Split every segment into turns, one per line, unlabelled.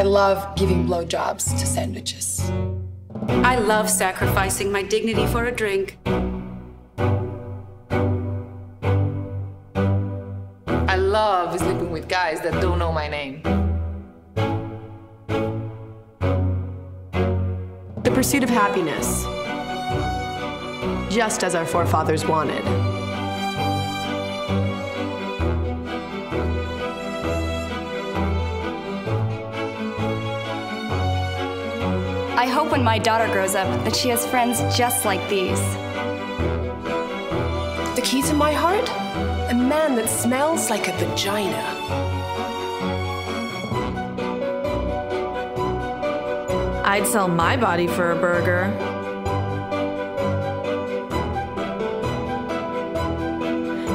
I love giving blowjobs to sandwiches.
I love sacrificing my dignity for a drink.
I love sleeping with guys that don't know my name.
The pursuit of happiness, just as our forefathers wanted.
I hope when my daughter grows up that she has friends just like these.
The key to my heart? A man that smells like a vagina.
I'd sell my body for a burger.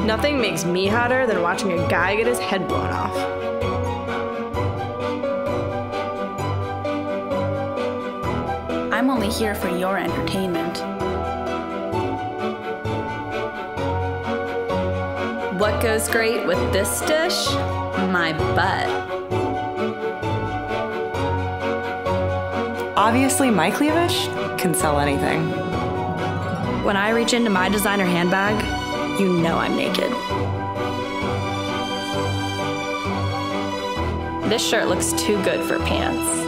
Nothing makes me hotter than watching a guy get his head blown off.
Only here for your entertainment.
What goes great with this dish? My butt.
Obviously, my cleavage can sell anything.
When I reach into my designer handbag, you know I'm naked.
This shirt looks too good for pants.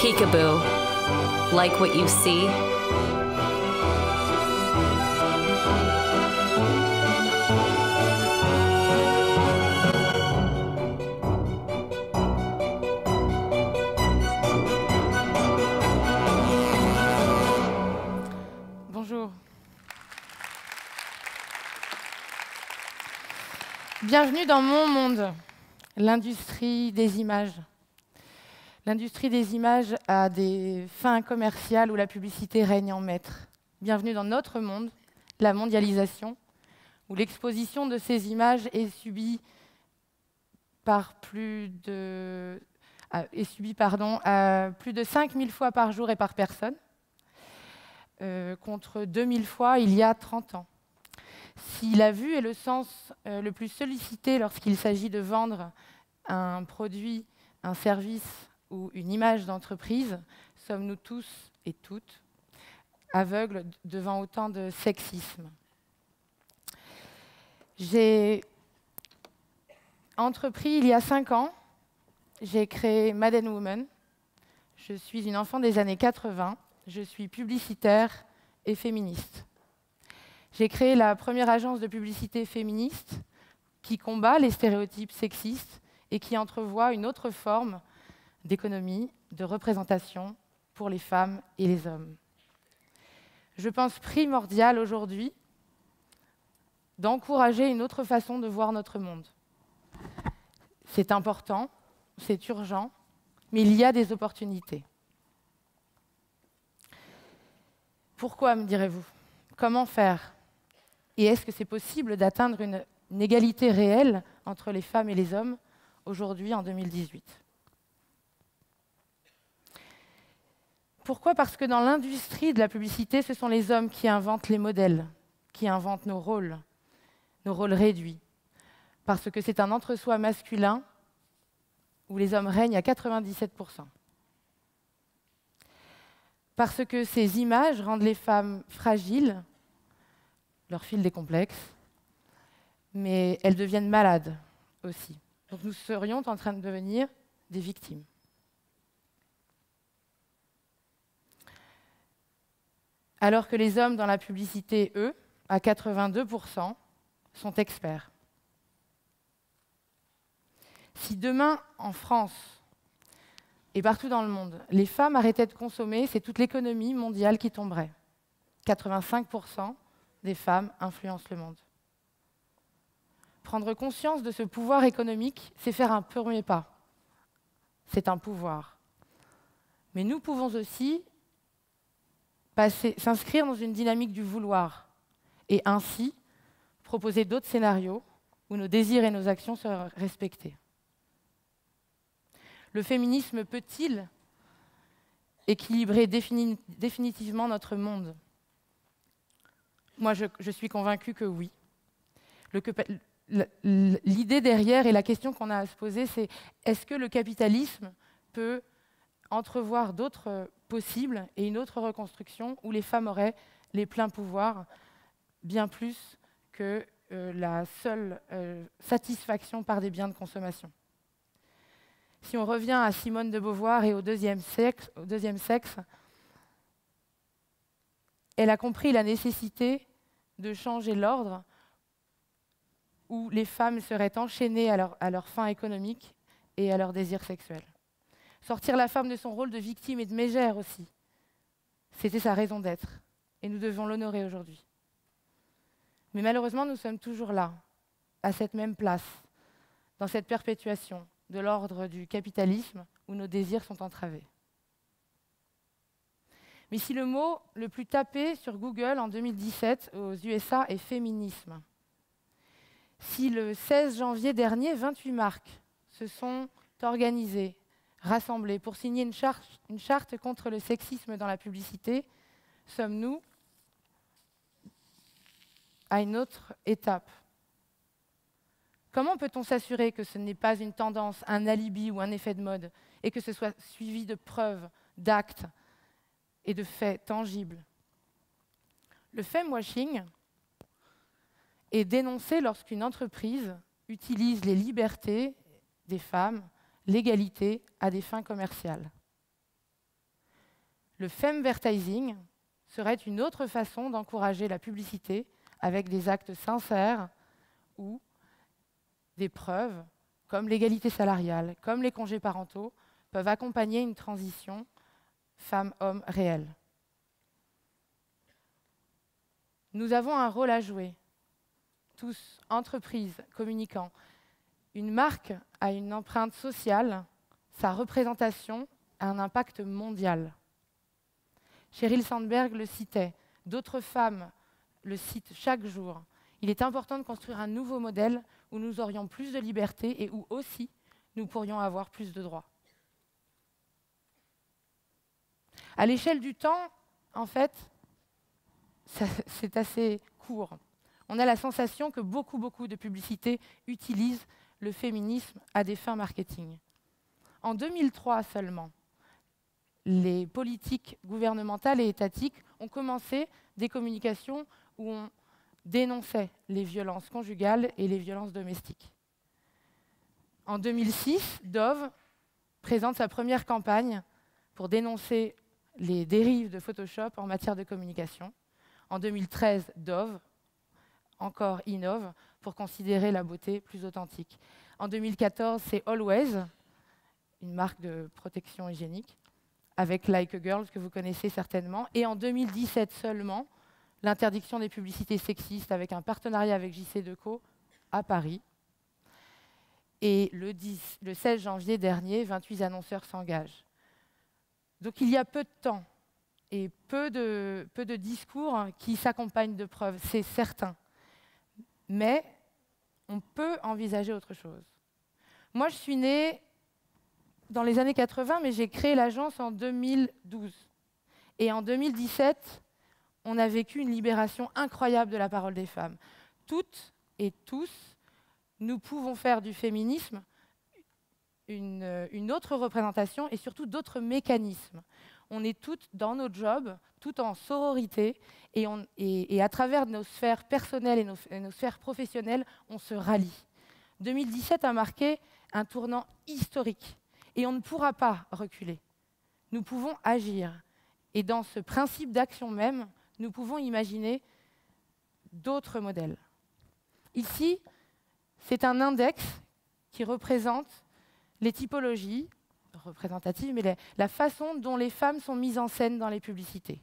Peekaboo. Like what you see?
Bonjour. Bienvenue dans mon monde, l'industrie des images. L'industrie des images a des fins commerciales où la publicité règne en maître. Bienvenue dans notre monde, la mondialisation, où l'exposition de ces images est subie par plus de, euh, est à plus de 5000 fois par jour et par personne, euh, contre 2000 fois il y a 30 ans. Si la vue est le sens euh, le plus sollicité lorsqu'il s'agit de vendre un produit, un service ou une image d'entreprise, sommes-nous tous et toutes aveugles devant autant de sexisme? J'ai entrepris il y a cinq ans, j'ai créé Madden Woman. Je suis une enfant des années 80, je suis publicitaire et féministe. J'ai créé la première agence de publicité féministe qui combat les stéréotypes sexistes et qui entrevoit une autre forme d'économie, de représentation pour les femmes et les hommes. Je pense primordial aujourd'hui d'encourager une autre façon de voir notre monde. C'est important, c'est urgent, mais il y a des opportunités. Pourquoi, me direz-vous? Comment faire? Et est-ce que c'est possible d'atteindre une, égalité réelle entre les femmes et les hommes aujourd'hui en 2018 Pourquoi? Parce que dans l'industrie de la publicité, ce sont les hommes qui inventent les modèles, qui inventent nos rôles, nos rôles réduits. Parce que c'est un entre-soi masculin où les hommes règnent à 97%. Parce que ces images rendent les femmes fragiles, leur fil des complexes, mais elles deviennent malades aussi. Donc nous serions en train de devenir des victimes. Alors que les hommes dans la publicité, eux, à 82%, sont experts. Si demain, en France et partout dans le monde, les femmes arrêtaient de consommer, c'est toute l'économie mondiale qui tomberait. 85% des femmes influencent le monde. Prendre conscience de ce pouvoir économique, c'est faire un premier pas. C'est un pouvoir. Mais nous pouvons aussi s'inscrire dans une dynamique du vouloir et ainsi proposer d'autres scénarios où nos désirs et nos actions seraient respectés. Le féminisme peut-il équilibrer défini définitivement notre monde? Moi, je, je, suis convaincue que oui. L'idée derrière et la question qu'on a à se poser, c'est est-ce que le capitalisme peut entrevoir d'autres possibles et une autre reconstruction où les femmes auraient les pleins pouvoirs, bien plus que euh, la seule euh, satisfaction par des biens de consommation. Si on revient à Simone de Beauvoir et au deuxième sexe, elle a compris la nécessité de changer l'ordre où les femmes seraient enchaînées à leur, à leur fin économique et à leur désir sexuel. Sortir la femme de son rôle de victime et de mégère aussi. C'était sa raison d'être. Et nous devons l'honorer aujourd'hui. Mais malheureusement, nous sommes toujours là, à cette même place, dans cette perpétuation de l'ordre du capitalisme où nos désirs sont entravés. Mais si le mot le plus tapé sur Google en 2017 aux USA est féminisme, si le 16 janvier dernier, 28 marques se sont organisées, rassemblées pour signer une charte, contre le sexisme dans la publicité, sommes-nous à une autre étape? Comment peut-on s'assurer que ce n'est pas une tendance, un alibi ou un effet de mode, et que ce soit suivi de preuves, d'actes et de faits tangibles? Le femwashing est dénoncé lorsqu'une entreprise utilise les libertés des femmes, l'égalité, à des fins commerciales. Le femvertising serait une autre façon d'encourager la publicité avec des actes sincères ou des preuves, comme l'égalité salariale, comme les congés parentaux, peuvent accompagner une transition femme-homme réelle. Nous avons un rôle à jouer, tous, entreprises, communicants. Une marque a une empreinte sociale, sa représentation a un impact mondial. Sheryl Sandberg le citait, d'autres femmes le citent chaque jour. Il est important de construire un nouveau modèle où nous aurions plus de liberté et où aussi nous pourrions avoir plus de droits. À l'échelle du temps, en fait, c'est assez court. On a la sensation que beaucoup, beaucoup de publicités utilisent le féminisme à des fins marketing. En 2003 seulement, les politiques gouvernementales et étatiques ont commencé des communications où on dénonçait les violences conjugales et les violences domestiques. En 2006, Dove présente sa première campagne pour dénoncer les dérives de Photoshop en matière de communication. En 2013, Dove encore innove pour considérer la beauté plus authentique. En 2014, c'est Always, une marque de protection hygiénique, avec Like a Girl, que vous connaissez certainement. Et en 2017 seulement, l'interdiction des publicités sexistes avec un partenariat avec JC Deco à Paris. Et le, 10, le 16 janvier dernier, 28 annonceurs s'engagent. Donc il y a peu de temps et peu de, peu de discours qui s'accompagnent de preuves, c'est certain. Mais on peut envisager autre chose. Moi, je suis née dans les années 80, mais j'ai créé l'agence en 2012. Et en 2017, on a vécu une libération incroyable de la parole des femmes. Toutes et tous, nous pouvons faire du féminisme une, autre représentation et surtout d'autres mécanismes. On est toutes dans nos jobs, toutes en sororité, et, à travers nos sphères personnelles et nos, et nos sphères professionnelles, on se rallie. 2017 a marqué un tournant historique, et on ne pourra pas reculer. Nous pouvons agir. Et dans ce principe d'action même, nous pouvons imaginer d'autres modèles. Ici, c'est un index qui représente les typologies représentatives, mais la façon dont les femmes sont mises en scène dans les publicités.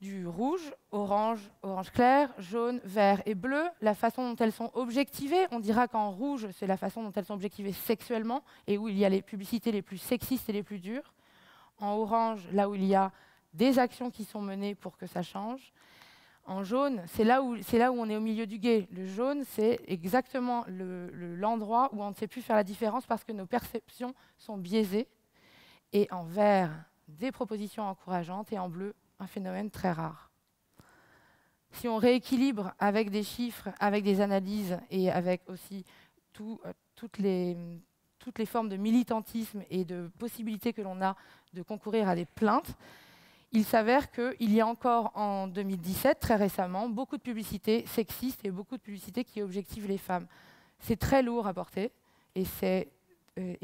Du rouge, orange, orange clair, jaune, vert et bleu, la façon dont elles sont objectivées. On dira qu'en rouge, c'est la façon dont elles sont objectivées sexuellement et où il y a les publicités les plus sexistes et les plus dures. En orange, là où il y a des actions qui sont menées pour que ça change. En jaune, c'est là, où, là où on est au milieu du guet. Le jaune, c'est exactement l'endroit où on ne sait plus faire la différence parce que nos perceptions sont biaisées. Et en vert, des propositions encourageantes. Et en bleu, un phénomène très rare. Si on rééquilibre avec des chiffres, avec des analyses et avec aussi euh, toutes, les, toutes les formes de militantisme et de possibilités que l'on a de concourir à des plaintes, il s'avère qu'il y a encore en 2017, très récemment, beaucoup de publicités sexistes et beaucoup de publicités qui objectivent les femmes. C'est très lourd à porter et c'est euh,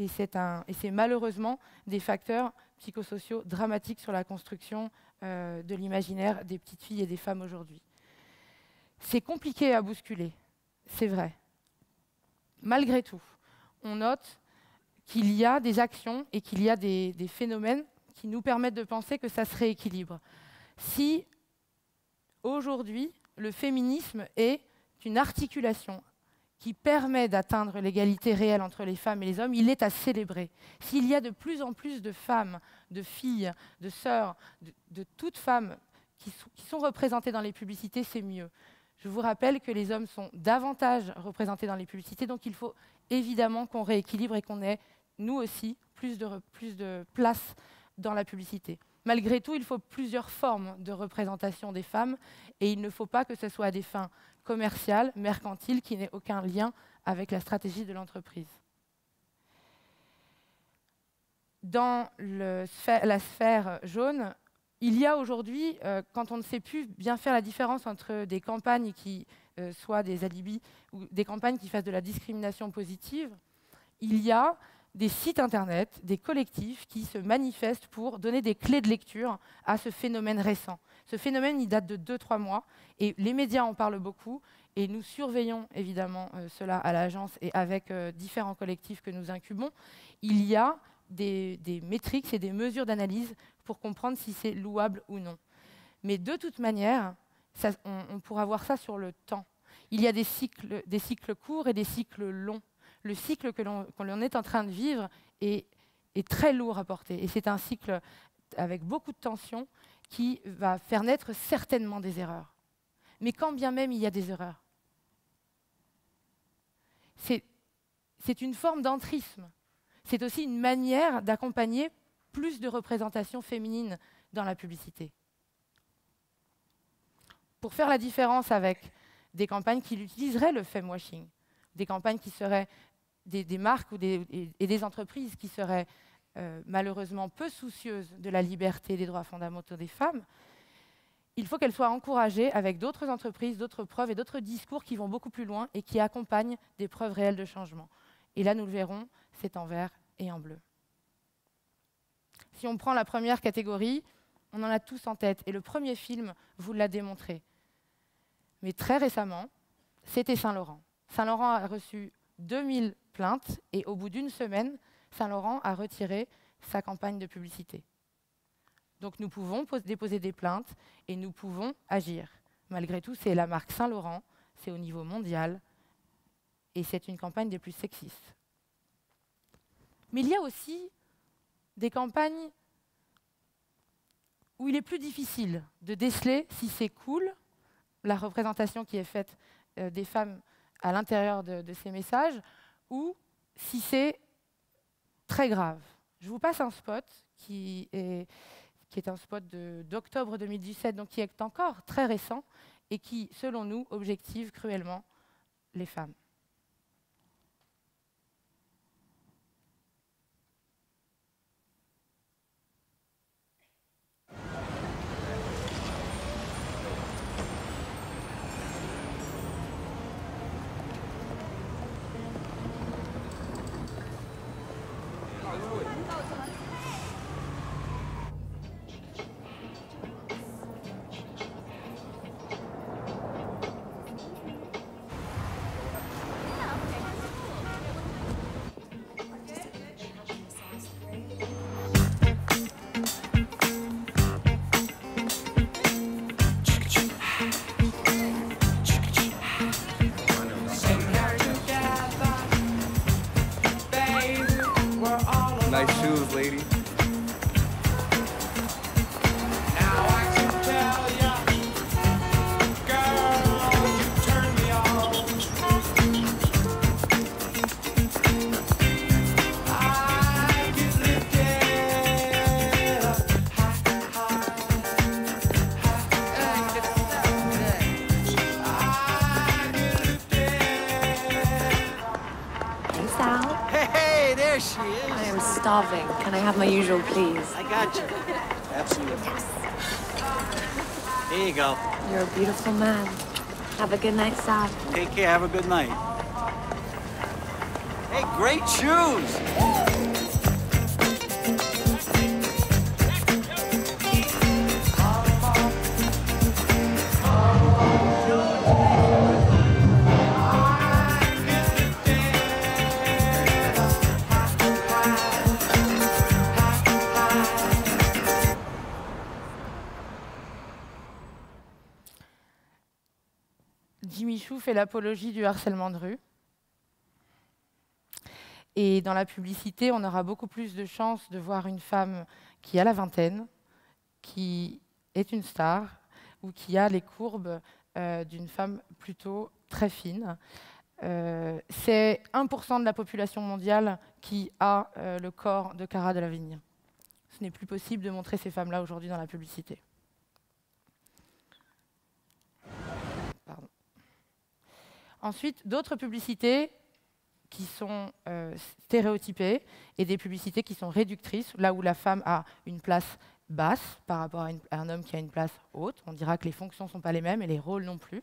malheureusement des facteurs psychosociaux dramatiques sur la construction euh, de l'imaginaire des petites filles et des femmes aujourd'hui. C'est compliqué à bousculer, c'est vrai. Malgré tout, on note qu'il y a des actions et qu'il y a des phénomènes qui nous permettent de penser que ça se rééquilibre. Si aujourd'hui, le féminisme est une articulation qui permet d'atteindre l'égalité réelle entre les femmes et les hommes, il est à célébrer. S'il y a de plus en plus de femmes, de filles, de sœurs, de, toutes femmes qui, qui sont représentées dans les publicités, c'est mieux. Je vous rappelle que les hommes sont davantage représentés dans les publicités, donc il faut évidemment qu'on rééquilibre et qu'on ait, nous aussi, plus de, plus de place dans la publicité. Malgré tout, il faut plusieurs formes de représentation des femmes et il ne faut pas que ce soit à des fins commerciales, mercantiles, qui n'aient aucun lien avec la stratégie de l'entreprise. Dans la sphère jaune, il y a aujourd'hui, euh, quand on ne sait plus bien faire la différence entre des campagnes qui euh, soient des alibis ou des campagnes qui fassent de la discrimination positive, il y a des sites internet, des collectifs qui se manifestent pour donner des clés de lecture à ce phénomène récent. Ce phénomène, il date de 2-3 mois et les médias en parlent beaucoup et nous surveillons évidemment euh, cela à l'agence et avec euh, différents collectifs que nous incubons. Il y a des, métriques et des mesures d'analyse pour comprendre si c'est louable ou non. Mais de toute manière, on, pourra voir ça sur le temps. Il y a des cycles, des cycles courts et des cycles longs le cycle que l'on est en train de vivre est, très lourd à porter. Et c'est un cycle avec beaucoup de tensions qui va faire naître certainement des erreurs. Mais quand bien même il y a des erreurs, c'est une forme d'entrisme. C'est aussi une manière d'accompagner plus de représentation féminine dans la publicité. Pour faire la différence avec des campagnes qui utiliseraient le femwashing, des campagnes qui seraient des, marques ou des, et, des entreprises qui seraient euh, malheureusement peu soucieuses de la liberté des droits fondamentaux des femmes, il faut qu'elles soient encouragées avec d'autres entreprises, d'autres preuves et d'autres discours qui vont beaucoup plus loin et qui accompagnent des preuves réelles de changement. Et là, nous le verrons, c'est en vert et en bleu. Si on prend la première catégorie, on en a tous en tête. Et le premier film vous l'a démontré. Mais très récemment, c'était Saint-Laurent. Saint-Laurent a reçu 2000 plaintes et au bout d'une semaine, Saint-Laurent a retiré sa campagne de publicité. Donc nous pouvons déposer des plaintes et nous pouvons agir. Malgré tout, c'est la marque Saint-Laurent, c'est au niveau mondial et c'est une campagne des plus sexistes. Mais il y a aussi des campagnes où il est plus difficile de déceler si c'est cool, la représentation qui est faite euh, des femmes à l'intérieur de, ces messages ou si c'est très grave. Je vous passe un spot qui est, qui est un spot d'octobre 2017, donc qui est encore très récent et qui, selon nous, objective cruellement les femmes.
Starving. Can I have my usual, please?
I got you. Absolutely. Yes. Here you go.
You're a beautiful man. Have a good night, Sam.
Take care. Have a good night. Hey, great shoes.
Fait l'apologie du harcèlement de rue. Et dans la publicité, on aura beaucoup plus de chances de voir une femme qui a la vingtaine, qui est une star, ou qui a les courbes euh, d'une femme plutôt très fine. Euh, C'est 1% de la population mondiale qui a euh, le corps de Cara Delevingne. Ce n'est plus possible de montrer ces femmes-là aujourd'hui dans la publicité. Ensuite, d'autres publicités qui sont euh, stéréotypées et des publicités qui sont réductrices, là où la femme a une place basse par rapport à, à un homme qui a une place haute. On dira que les fonctions ne sont pas les mêmes et les rôles non plus.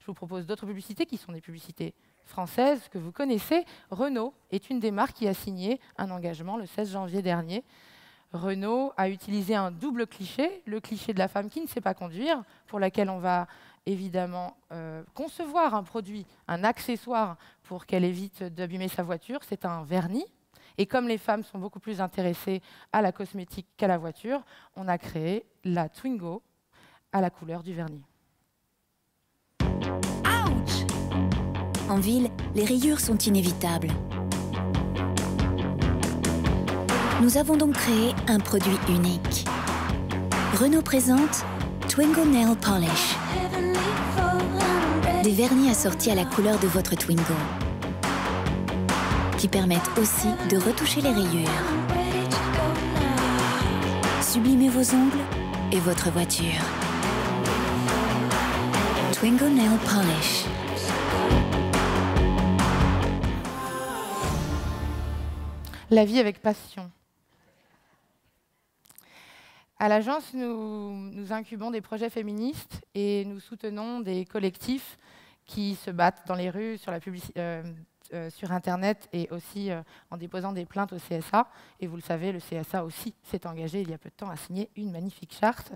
Je vous propose d'autres publicités qui sont des publicités françaises que vous connaissez. Renault est une des marques qui a signé un engagement le 16 janvier dernier. Renault a utilisé un double cliché, le cliché de la femme qui ne sait pas conduire, pour laquelle on va évidemment euh, concevoir un produit, un accessoire pour qu'elle évite d'abîmer sa voiture. C'est un vernis. Et comme les femmes sont beaucoup plus intéressées à la cosmétique qu'à la voiture, on a créé la Twingo à la couleur du vernis.
En ville, les rayures sont inévitables. Nous avons donc créé un produit unique. Renault présente Twingo Nail Polish. Des vernis assortis à la couleur de votre Twingo. Qui permettent aussi de retoucher les rayures. Sublimez vos ongles et votre voiture. Twingo Nail Polish.
La vie avec passion. À l'agence, nous, incubons des projets féministes et nous soutenons des collectifs qui se battent dans les rues, sur, euh, euh, Internet et aussi euh, en déposant des plaintes au CSA. Et vous le savez, le CSA aussi s'est engagé il y a peu de temps à signer une magnifique charte.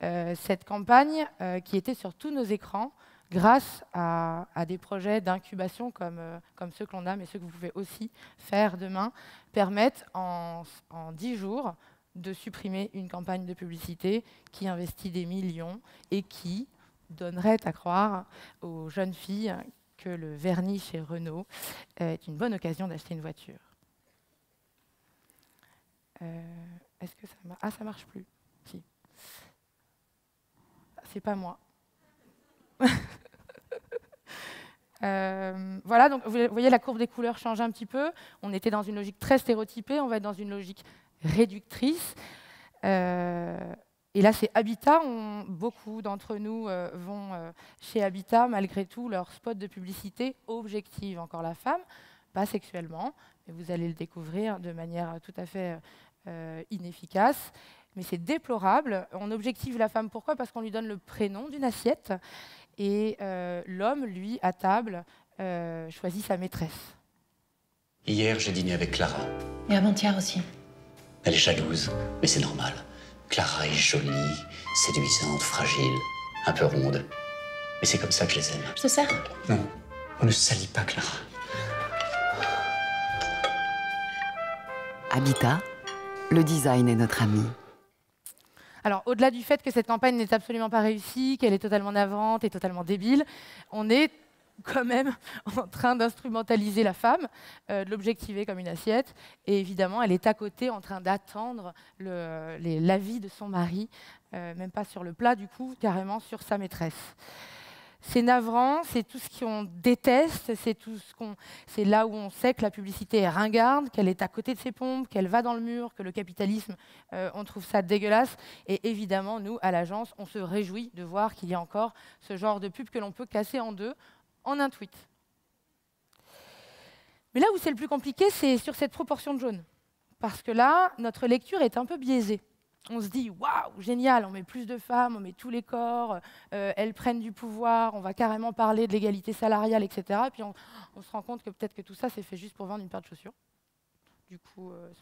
Cette campagne, qui était sur tous nos écrans, grâce à, des projets d'incubation comme, comme ceux que l'on a, mais ceux que vous pouvez aussi faire demain, permettent en, en 10 jours de supprimer une campagne de publicité qui investit des millions et qui donnerait à croire aux jeunes filles que le vernis chez Renault est une bonne occasion d'acheter une voiture. Euh, Est-ce que ça marche Ah, ça marche plus. Si. C'est pas moi. Euh, voilà, donc vous voyez, la courbe des couleurs change un petit peu. On était dans une logique très stéréotypée, on va être dans une logique réductrice. Euh, et là, c'est Habitat. On- beaucoup d'entre nous euh, vont euh, chez Habitat, malgré tout, leur spot de publicité objective encore la femme, pas sexuellement, mais vous allez le découvrir de manière tout à fait euh, inefficace. Mais c'est déplorable. On objective la femme, pourquoi? Parce qu'on lui donne le prénom d'une assiette et euh, l'homme, lui, à table, euh, choisit sa maîtresse.
Hier, j'ai dîné avec Clara.
Et avant-hier aussi.
Elle est jalouse, mais c'est normal. Clara est jolie, séduisante, fragile, un peu ronde. Mais c'est comme ça que je les aime.
Je te sers
Non, on ne salit pas Clara.
Habitat, le design est notre ami.
Alors, au-delà du fait que cette campagne n'est absolument pas réussie, qu'elle est totalement navrante et totalement débile, on est quand même en train d'instrumentaliser la femme, euh, de l'objectiver comme une assiette. Et évidemment, elle est à côté en train d'attendre l'avis de son mari, euh, même pas sur le plat, du coup, carrément sur sa maîtresse. C'est navrant, c'est tout ce qu'on déteste, c'est ce là où on sait que la publicité est ringarde, qu'elle est à côté de ses pompes, qu'elle va dans le mur, que le capitalisme, euh, on trouve ça dégueulasse. Et évidemment, nous, à l'agence, on se réjouit de voir qu'il y a encore ce genre de pub que l'on peut casser en deux en un tweet. Mais là où c'est le plus compliqué, c'est sur cette proportion de jaune. Parce que là, notre lecture est un peu biaisée. On se dit, waouh, génial, on met plus de femmes, on met tous les corps, euh, elles prennent du pouvoir, on va carrément parler de l'égalité salariale, etc. Et puis on, se rend compte que peut-être que tout ça, c'est fait juste pour vendre une paire de chaussures. Du coup, euh,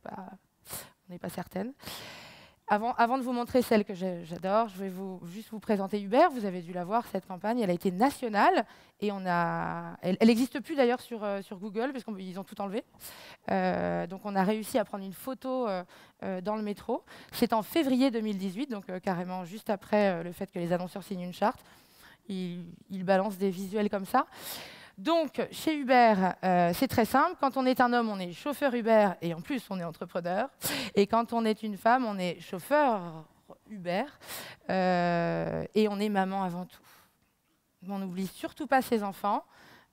on n'est pas certaine. Avant, de vous montrer celle que j'adore, je vais vous, juste vous présenter Uber. Vous avez dû la voir, cette campagne. Elle a été nationale et on a, elle n'existe plus d'ailleurs sur, euh, Google parce qu'ils ont tout enlevé. Euh, donc on a réussi à prendre une photo euh, dans le métro. C'est en février 2018, donc carrément juste après le fait que les annonceurs signent une charte. Ils balancent des visuels comme ça. Donc, chez Uber, euh, c'est très simple. Quand on est un homme, on est chauffeur Uber et en plus, on est entrepreneur. Et quand on est une femme, on est chauffeur Uber euh, et on est maman avant tout. On n'oublie surtout pas ses enfants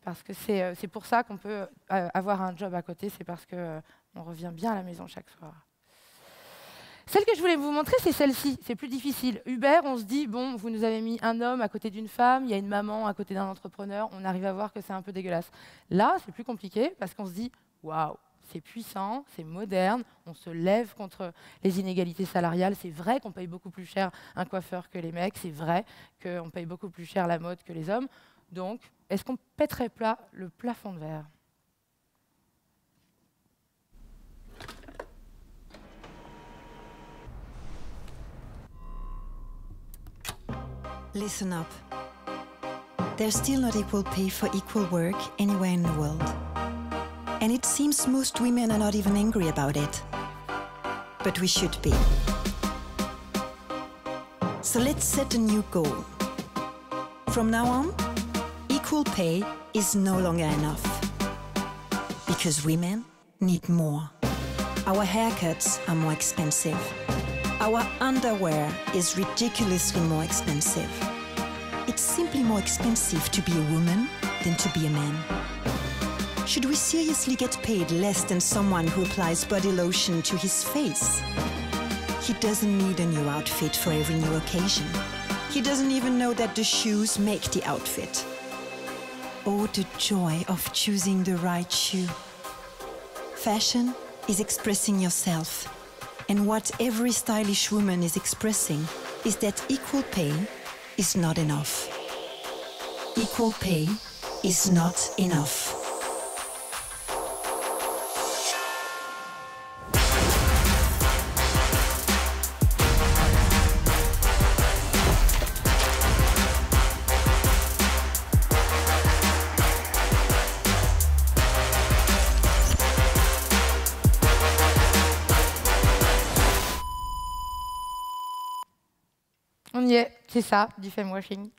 parce que c'est euh, pour ça qu'on peut avoir un job à côté. C'est parce qu'on on revient bien à la maison chaque soir. Celle que je voulais vous montrer, c'est celle-ci. C'est plus difficile. Uber, on se dit, bon, vous nous avez mis un homme à côté d'une femme, il y a une maman à côté d'un entrepreneur, on arrive à voir que c'est un peu dégueulasse. Là, c'est plus compliqué parce qu'on se dit, waouh, c'est puissant, c'est moderne, on se lève contre les inégalités salariales. C'est vrai qu'on paye beaucoup plus cher un coiffeur que les mecs, c'est vrai qu'on paye beaucoup plus cher la mode que les hommes. Donc, est-ce qu'on pèterait plat le plafond de verre?
Listen up. There's still not equal pay for equal work anywhere in the world. And it seems most women are not even angry about it. But we should be. So let's set a new goal. From now on, equal pay is no longer enough. Because women need more. Our haircuts are more expensive. Our underwear is ridiculously more expensive. It's simply more expensive to be a woman than to be a man. Should we seriously get paid less than someone who applies body lotion to his face? He doesn't need a new outfit for every new occasion. He doesn't even know that the shoes make the outfit. Oh, the joy of choosing the right shoe. Fashion is expressing yourself. And what every stylish woman is expressing is that equal pay is not enough. Equal pay is not enough.
C'est ça, du femwashing.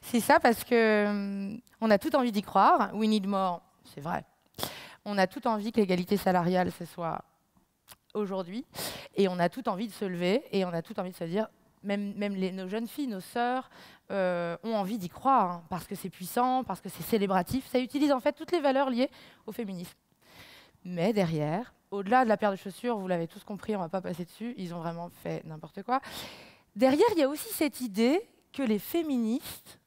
C'est ça parce que hum, on a tout envie d'y croire. We need more, c'est vrai. On a tout envie que l'égalité salariale, ce soit aujourd'hui. Et on a tout envie de se lever et on a tout envie de se dire, même, nos jeunes filles, nos sœurs, euh, ont envie d'y croire hein, parce que c'est puissant, parce que c'est célébratif. Ça utilise en fait toutes les valeurs liées au féminisme. Mais derrière, au-delà de la paire de chaussures, vous l'avez tous compris, on ne va pas passer dessus, ils ont vraiment fait n'importe quoi. Derrière, il y a aussi cette idée que les féministes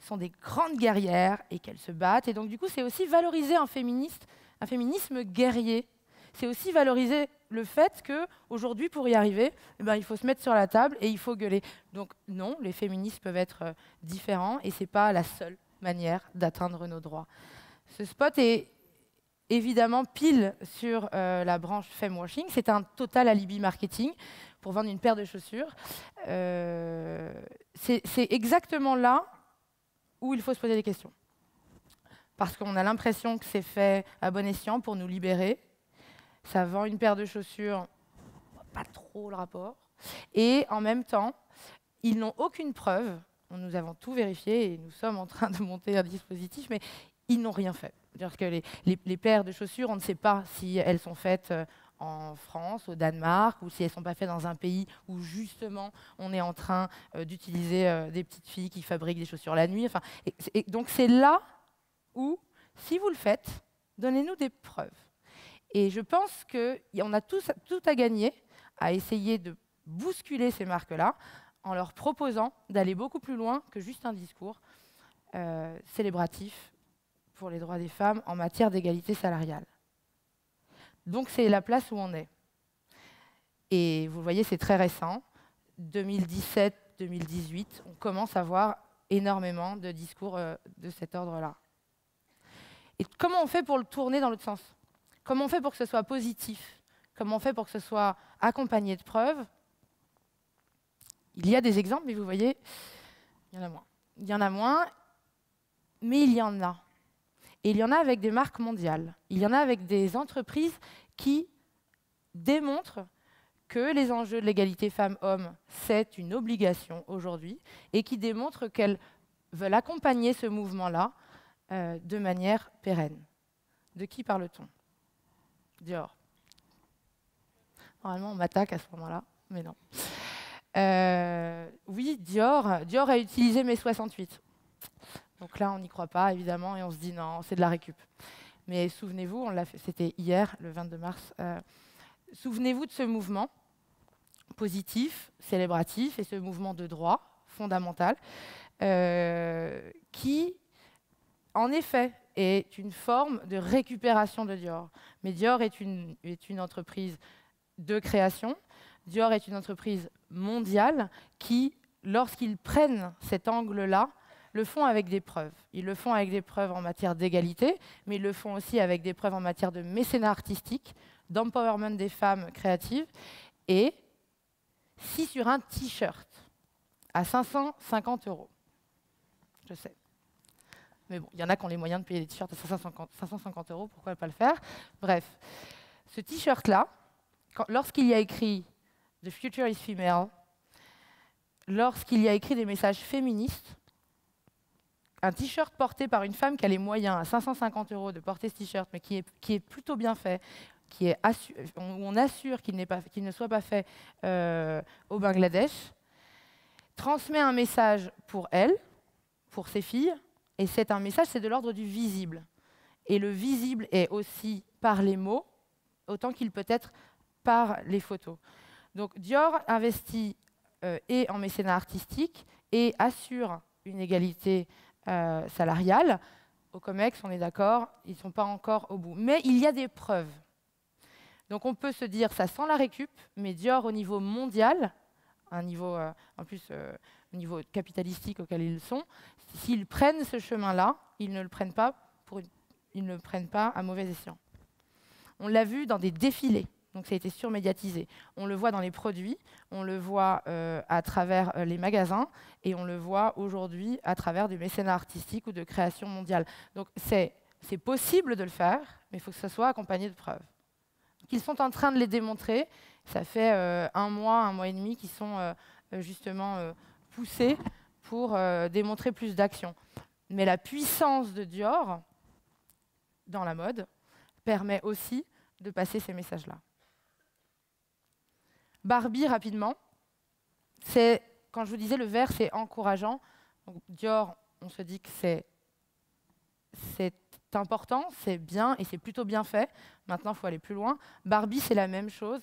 sont des grandes guerrières et qu'elles se battent. Et donc, du coup, c'est aussi valoriser un, féminisme guerrier. C'est aussi valoriser le fait qu'aujourd'hui, pour y arriver, eh ben, il faut se mettre sur la table et il faut gueuler. Donc, non, les féministes peuvent être euh, différents et ce n'est pas la seule manière d'atteindre nos droits. Ce spot est évidemment pile sur euh, la branche femwashing. C'est un total alibi marketing pour vendre une paire de chaussures. Euh, c'est exactement là où il faut se poser des questions. Parce qu'on a l'impression que c'est fait à bon escient pour nous libérer. Ça vend une paire de chaussures, pas trop le rapport. Et en même temps, ils n'ont aucune preuve. Nous avons tout vérifié et nous sommes en train de monter un dispositif, mais ils n'ont rien fait. C'est-à-dire que les, paires de chaussures, on ne sait pas si elles sont faites euh, en France, au Danemark, ou si elles ne sont pas faites dans un pays où justement on est en train euh, d'utiliser euh, des petites filles qui fabriquent des chaussures la nuit. Enfin, donc c'est là où, si vous le faites, donnez-nous des preuves. Et je pense qu'on a tout à gagner à essayer de bousculer ces marques-là en leur proposant d'aller beaucoup plus loin que juste un discours célébratif pour les droits des femmes en matière d'égalité salariale. Donc c'est la place où on est. Et vous voyez, c'est très récent. 2017-2018, on commence à voir énormément de discours euh, de cet ordre-là. Et comment on fait pour le tourner dans l'autre sens? Comment on fait pour que ce soit positif? Comment on fait pour que ce soit accompagné de preuves? Il y a des exemples, mais vous voyez, il y en a moins. Il y en a moins, mais il y en a. Et il y en a avec des marques mondiales. Il y en a avec des entreprises qui démontrent que les enjeux de l'égalité femmes-hommes, c'est une obligation aujourd'hui, et qui démontrent qu'elles veulent accompagner ce mouvement-là euh, de manière pérenne. De qui parle-t-on? Dior. Normalement, on m'attaque à ce moment-là, mais non. Euh, oui, Dior, Dior a utilisé mes 68. Donc là, on n'y croit pas, évidemment, et on se dit non, c'est de la récup. Mais souvenez-vous, c'était hier, le 22 mars. Euh, souvenez-vous de ce mouvement positif, célébratif, et ce mouvement de droit fondamental, euh, qui, en effet, est une forme de récupération de Dior. Mais Dior est une entreprise de création. Dior est une entreprise mondiale qui, lorsqu'ils prennent cet angle-là, le font avec des preuves. Ils le font avec des preuves en matière d'égalité, mais ils le font aussi avec des preuves en matière de mécénat artistique, d'empowerment des femmes créatives. Et si sur un t-shirt à 550 euros, je sais, mais bon, il y en a qui ont les moyens de payer des t-shirts à 550, 550 euros, pourquoi pas le faire? Bref, ce t-shirt-là, lorsqu'il y a écrit The future is female, lorsqu'il y a écrit des messages féministes, un t-shirt porté par une femme qui a les moyens à 550 euros de porter ce t-shirt, mais qui est, plutôt bien fait, qui est où on assure qu'il ne soit pas fait euh, au Bangladesh, transmet un message pour elle, pour ses filles, et c'est un message, c'est de l'ordre du visible. Et le visible est aussi par les mots, autant qu'il peut être par les photos. Donc Dior investit euh, et en mécénat artistique et assure une égalité euh, salariale. Au COMEX, on est d'accord, ils ne sont pas encore au bout. Mais il y a des preuves. Donc on peut se dire, ça sent la récup, mais Dior au niveau mondial, un niveau, euh, en plus, au niveau capitalistique auquel ils sont, s'ils prennent ce chemin-là, ils ne le prennent pas pour ils ne le prennent pas à mauvais escient. On l'a vu dans des défilés donc ça a été surmédiatisé. On le voit dans les produits, on le voit euh, à travers euh, les magasins, et on le voit aujourd'hui à travers du mécénat artistique ou de création mondiale. Donc c'est possible de le faire, mais il faut que ce soit accompagné de preuves. ils sont en train de les démontrer. Ça fait euh, un mois, un mois et demi qu'ils sont justement poussés pour démontrer plus d'action. Mais la puissance de Dior dans la mode permet aussi de passer ces messages-là. Barbie, rapidement, c'est, quand je vous disais, le vert, c'est encourageant. Dior, on se dit que c'est, c'est important, c'est bien et c'est plutôt bien fait. Maintenant, il faut aller plus loin. Barbie, c'est la même chose.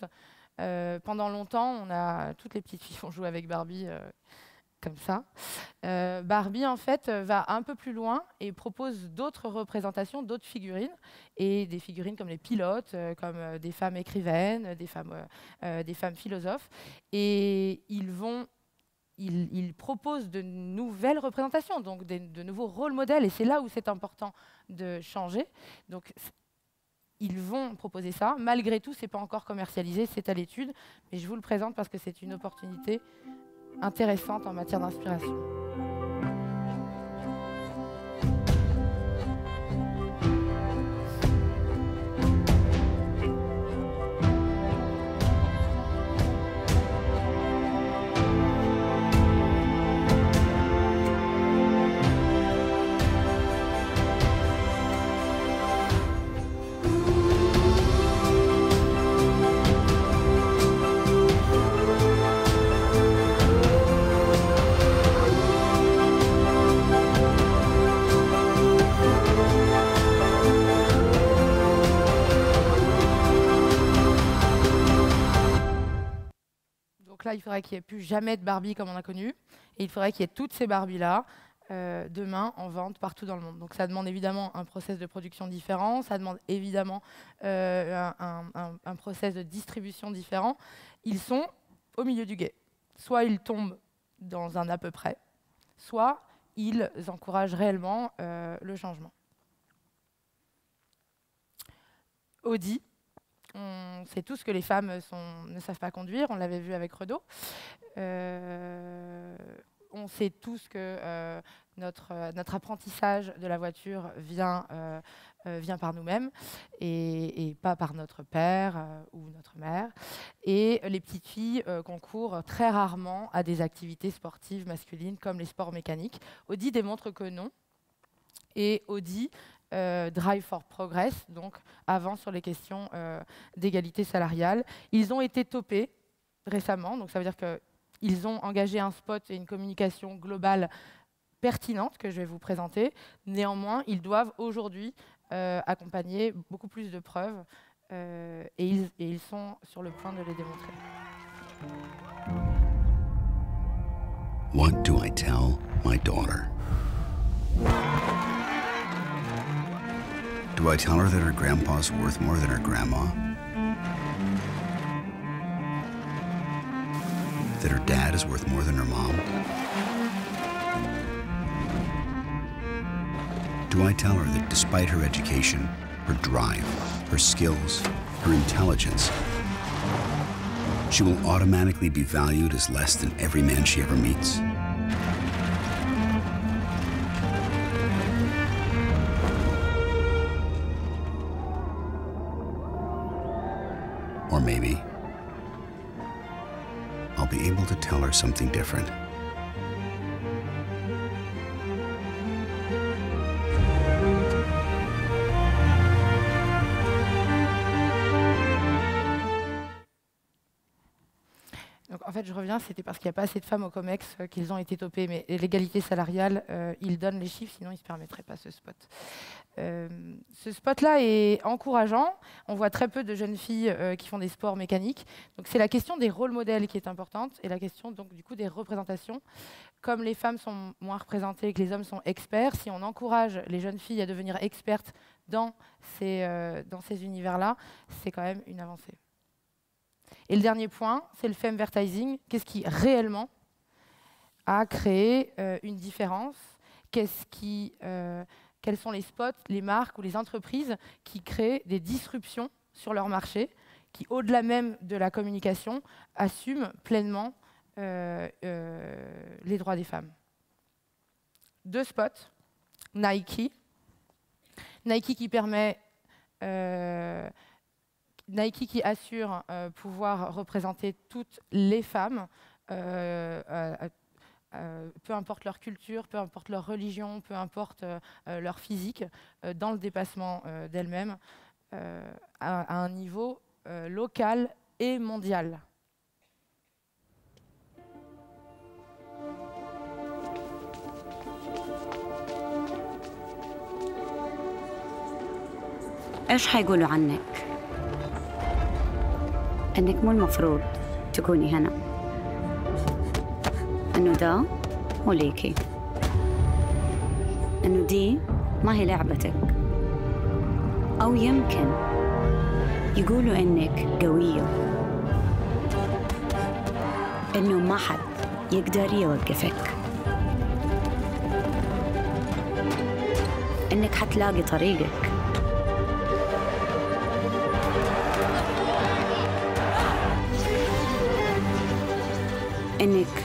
Euh, pendant longtemps, on a toutes les petites filles ont joué avec Barbie. Euh, ça. Euh, Barbie, en fait, va un peu plus loin et propose d'autres représentations, d'autres figurines, et des figurines comme les pilotes, euh, comme euh, des femmes écrivaines, des femmes, des femmes philosophes. Et ils vont ils, proposent de nouvelles représentations, donc de nouveaux rôles modèles, et c'est là où c'est important de changer. Donc, ils vont proposer ça. Malgré tout, ce n'est pas encore commercialisé, c'est à l'étude, mais je vous le présente parce que c'est une opportunité intéressante en matière d'inspiration. Il faudrait qu'il n'y ait plus jamais de Barbie comme on a connu. Et il faudrait qu'il y ait toutes ces Barbies-là euh, demain en vente partout dans le monde. Donc ça demande évidemment un process de production différent, ça demande évidemment euh, un, un, un, process de distribution différent. Ils sont au milieu du guet. Soit ils tombent dans un à peu près, soit ils encouragent réellement euh, le changement. Audi, on sait tous que les femmes ne savent pas conduire, on l'avait vu avec Renault. Euh, on sait tous que euh, notre, apprentissage de la voiture vient, euh, euh, vient par nous-mêmes et, et, pas par notre père ou notre mère. Et les petites filles concourent très rarement à des activités sportives masculines comme les sports mécaniques. Audi démontre que non. Et Audi euh, Drive for Progress, donc avant sur les questions euh, d'égalité salariale. Ils ont été topés récemment, donc ça veut dire qu'ils ont engagé un spot et une communication globale pertinente que je vais vous présenter. Néanmoins, ils doivent aujourd'hui euh, accompagner beaucoup plus de preuves et, ils, et ils sont sur le point de les démontrer.
What do I tell my daughter? Do I tell her that her grandpa's worth more than her grandma? That her dad is worth more than her mom? Do I tell her that despite her education, her drive, her skills, her intelligence, she will automatically be valued as less than every man she ever meets? Tell her something different.
Donc, en fait, je reviens, c'était parce qu'il n'y a pas assez de femmes au COMEX euh, qu'ils ont été topés. Mais l'égalité salariale, euh, ils donnent les chiffres, sinon ils ne se permettraient pas ce spot. Euh, ce spot-là est encourageant. On voit très peu de jeunes filles euh, qui font des sports mécaniques. Donc, c'est la question des rôles modèles qui est importante et la question donc, du coup des représentations. Comme les femmes sont moins représentées et que les hommes sont experts, si on encourage les jeunes filles à devenir expertes dans ces, euh, ces univers-là, c'est quand même une avancée. Et le dernier point, c'est le femvertising. Qu'est-ce qui réellement a créé une différence? Qu'est-ce qui, Quels sont les spots, les marques ou les entreprises qui créent des disruptions sur leur marché, qui, au-delà même de la communication, assument pleinement euh, les droits des femmes Deux spots. Nike. Nike qui permet Nike qui assure euh, pouvoir représenter toutes les femmes, euh, euh, peu importe leur culture, peu importe leur religion, peu importe leur physique, dans le dépassement d'elles-mêmes, à, à, un niveau local et mondial.
ايش حيقولوا عنك؟ انك مو المفروض تكوني هنا انه ده مو ليكي انه دي ما هي لعبتك؟ أو يمكن يقولوا إنك قوية. إنه ما حد يقدر يوقفك. إنك حتلاقي طريقك. إنك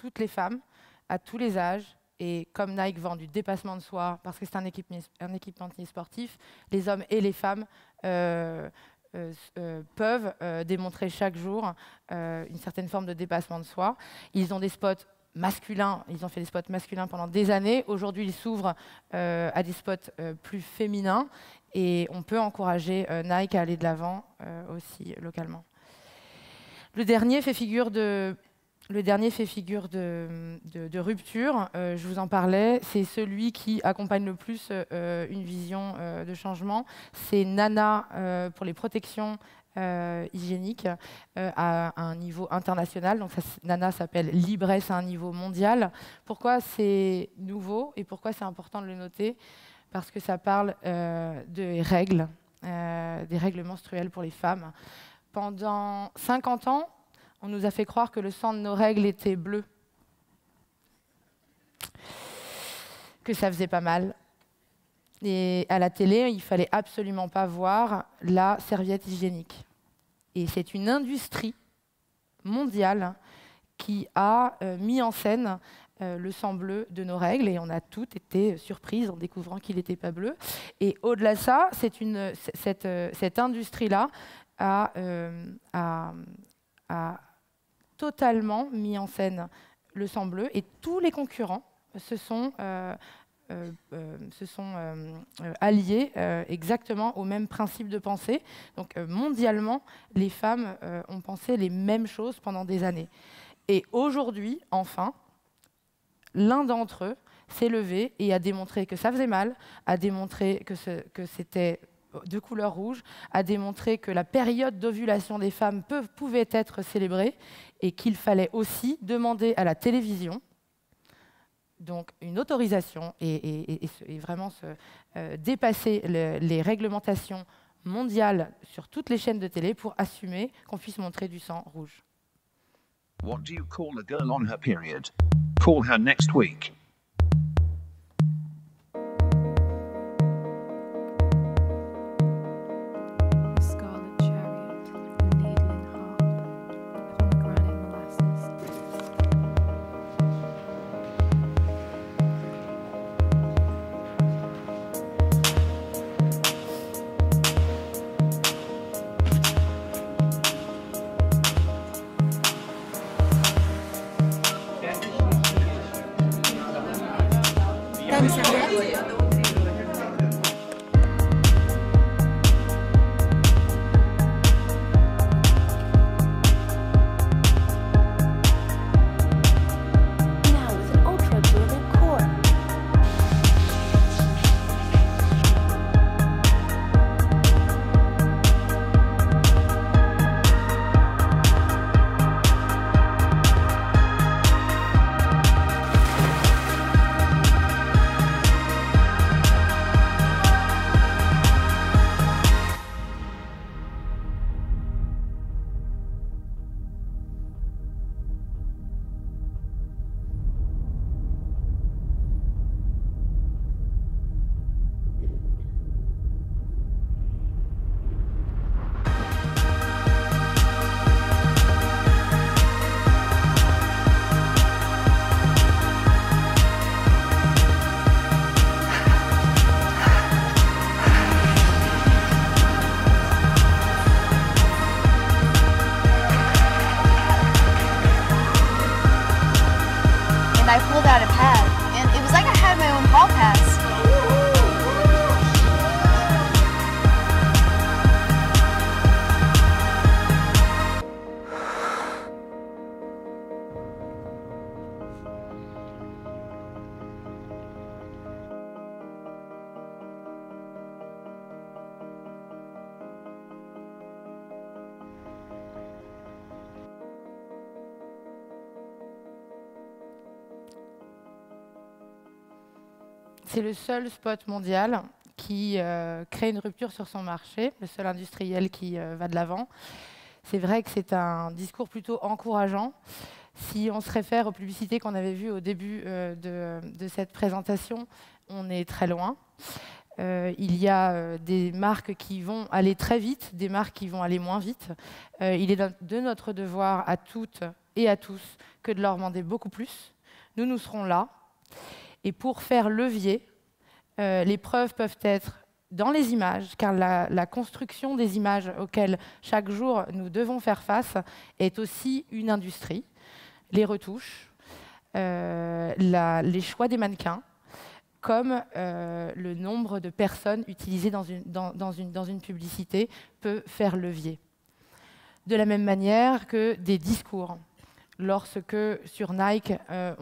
toutes les femmes à tous les âges. Et comme Nike vend du dépassement de soi, parce que c'est un, équipement, sportif, les hommes et les femmes euh, euh, euh, peuvent démontrer chaque jour une certaine forme de dépassement de soi. Ils ont des spots masculins, ils ont fait des spots masculins pendant des années. Aujourd'hui, ils s'ouvrent à des spots plus féminins et on peut encourager Nike à aller de l'avant aussi localement. Le dernier fait figure de, le dernier fait figure de, rupture, euh, je vous en parlais, c'est celui qui accompagne le plus euh, une vision euh, de changement. C'est Nana pour les protections hygiéniques à un niveau international. Donc Nana s'appelle Libresse à un niveau mondial. Pourquoi c'est nouveau et pourquoi c'est important de le noter? Parce que ça parle des règles, des règles menstruelles pour les femmes. Pendant 50 ans, on nous a fait croire que le sang de nos règles était bleu, que ça faisait pas mal. Et à la télé, il fallait absolument pas voir la serviette hygiénique. Et c'est une industrie mondiale qui a euh, mis en scène euh, le sang bleu de nos règles et on a toutes été surprises en découvrant qu'il n'était pas bleu. Et au-delà de ça, une, euh, cette industrie-là a totalement mis en scène le sang bleu et tous les concurrents se sont, euh, euh, euh, se sont alliés exactement au même principe de pensée. Donc mondialement, les femmes ont pensé les mêmes choses pendant des années. Et aujourd'hui, enfin, l'un d'entre eux s'est levé et a démontré que ça faisait mal, a démontré que c'était de couleur rouge, a démontré que la période d'ovulation des femmes pouvait être célébrée et qu'il fallait aussi demander à la télévision donc une autorisation et, vraiment euh, dépasser le- les réglementations mondiales sur toutes les chaînes de télé pour assumer qu'on puisse montrer du sang rouge.
Call her next week.
C'est le seul spot mondial qui euh, crée une rupture sur son marché, le seul industriel qui euh, va de l'avant. C'est vrai que c'est un discours plutôt encourageant. Si on se réfère aux publicités qu'on avait vues au début euh, de, cette présentation, on est très loin. Il y a des marques qui vont aller très vite, des marques qui vont aller moins vite. Il est de notre devoir à toutes et à tous que de leur demander beaucoup plus. Nous, nous serons là. Et pour faire levier, euh, les preuves peuvent être dans les images, car la, construction des images auxquelles chaque jour nous devons faire face est aussi une industrie. Les retouches, euh, les choix des mannequins comme euh, le nombre de personnes utilisées dans une publicité peut faire levier. De la même manière que des discours. Lorsque sur Nike, euh,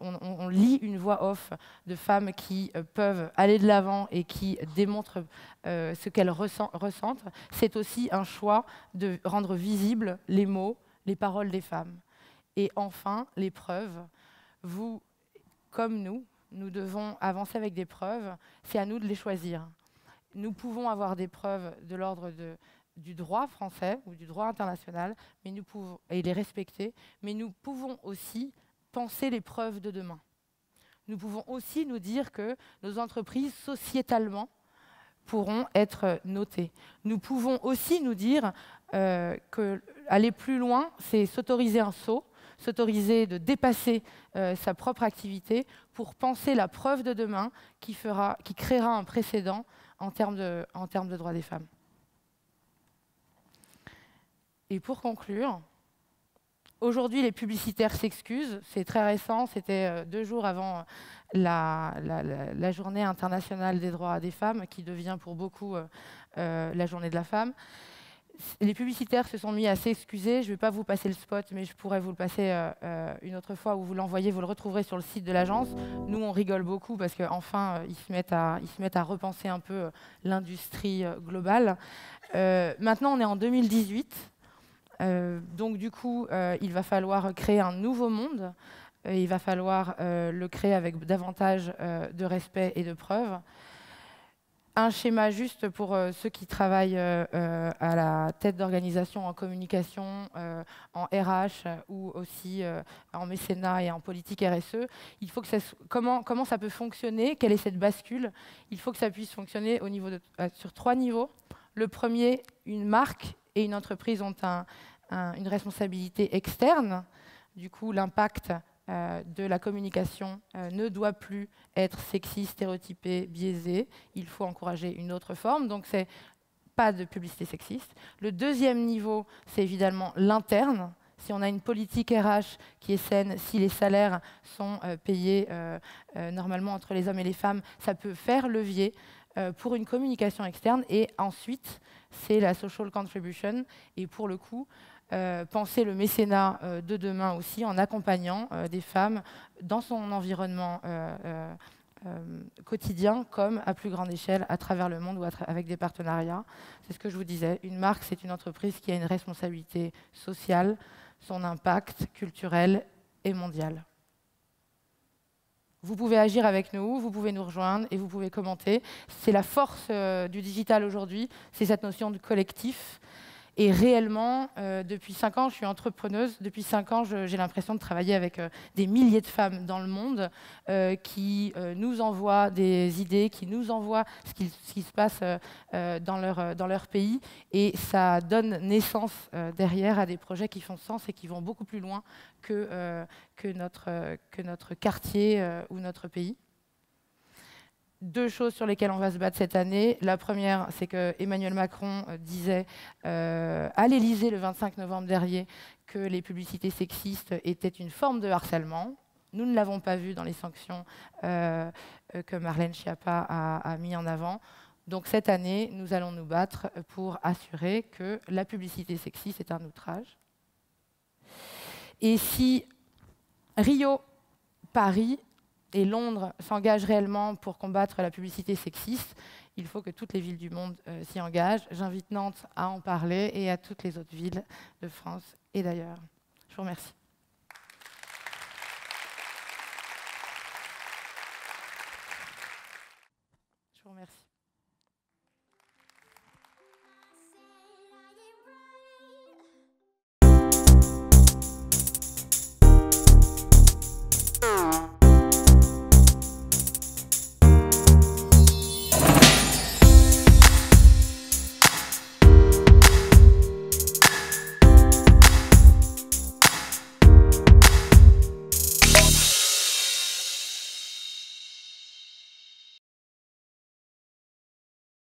on, lit une voix off de femmes qui euh, peuvent aller de l'avant et qui démontrent euh, ce qu'elles ressent- ressentent, c'est aussi un choix de rendre visibles les mots, les paroles des femmes. Et enfin, les preuves. Vous, comme nous, nous devons avancer avec des preuves. C'est à nous de les choisir. Nous pouvons avoir des preuves de l'ordre de- du droit français ou du droit international, mais nous pouvons, et les respecter, mais nous pouvons aussi penser les preuves de demain. Nous pouvons aussi nous dire que nos entreprises, sociétalement, pourront être notées. Nous pouvons aussi nous dire euh, que aller plus loin, c'est s'autoriser un saut, s'autoriser de dépasser euh, sa propre activité pour penser la preuve de demain qui créera un précédent en termes de, en termes de droits des femmes. Et pour conclure, aujourd'hui, les publicitaires s'excusent. C'est très récent, c'était euh, deux jours avant la, la- journée internationale des droits des femmes, qui devient pour beaucoup euh, euh, la journée de la femme. Les publicitaires se sont mis à s'excuser. Je ne vais pas vous passer le spot, mais je pourrais vous le passer euh, euh, une autre fois où vous l'envoyez. Vous le retrouverez sur le site de l'agence. Nous, on rigole beaucoup parce qu'enfin, ils, se mettent à- ils se mettent à repenser un peu euh, l'industrie euh, globale. Euh, maintenant, on est en 2018. Euh, donc du coup, euh, il va falloir créer un nouveau monde. Il va falloir euh, le créer avec davantage de respect et de preuves. Un schéma juste pour ceux qui travaillent à la tête d'organisation en communication, en RH ou aussi en mécénat et en politique RSE. Il faut que ça, comment, comment ça peut fonctionner? Quelle est cette bascule? Il faut que ça puisse fonctionner au niveau sur trois niveaux. Le premier, une marque et une entreprise ont un- un- une responsabilité externe. Du coup, l'impact euh, de la communication euh, ne doit plus être sexiste, stéréotypé, biaisé. Il faut encourager une autre forme. Donc, c'est pas de publicité sexiste. Le deuxième niveau, c'est évidemment l'interne. Si on a une politique RH qui est saine, si les salaires sont euh, payés normalement entre les hommes et les femmes, ça peut faire levier pour une communication externe. Et ensuite, c'est la social contribution. Et pour le coup, euh, penser le mécénat euh, de demain aussi en accompagnant euh, des femmes dans son environnement euh, euh, euh, quotidien comme à plus grande échelle à travers le monde ou avec des partenariats. C'est ce que je vous disais. Une marque, c'est une entreprise qui a une responsabilité sociale, son impact culturel et mondial. Vous pouvez agir avec nous, vous pouvez nous rejoindre et vous pouvez commenter. C'est la force euh, du digital aujourd'hui, c'est cette notion de collectif. Et réellement, euh, depuis cinq ans, je suis entrepreneuse. Depuis cinq ans, j'ai l'impression de travailler avec euh, des milliers de femmes dans le monde euh, qui nous envoient des idées, qui nous envoient ce qui, se passe dans, leur, pays. Et ça donne naissance derrière à des projets qui font sens et qui vont beaucoup plus loin notre, que notre quartier ou notre pays deux choses sur lesquelles on va se battre cette année. La première, c'est que Emmanuel Macron euh, disait euh, à l'Élysée le 25 novembre dernier que les publicités sexistes étaient une forme de harcèlement. Nous ne l'avons pas vu dans les sanctions euh, que Marlène Schiappa a, a mis en avant. Donc cette année, nous allons nous battre pour assurer que la publicité sexiste est un outrage. Et si Rio, Paris et Londres s'engagent réellement pour combattre la publicité sexiste, il faut que toutes les villes du monde euh, s'y engagent. J'invite Nantes à en parler et à toutes les autres villes de France et d'ailleurs. Je vous remercie.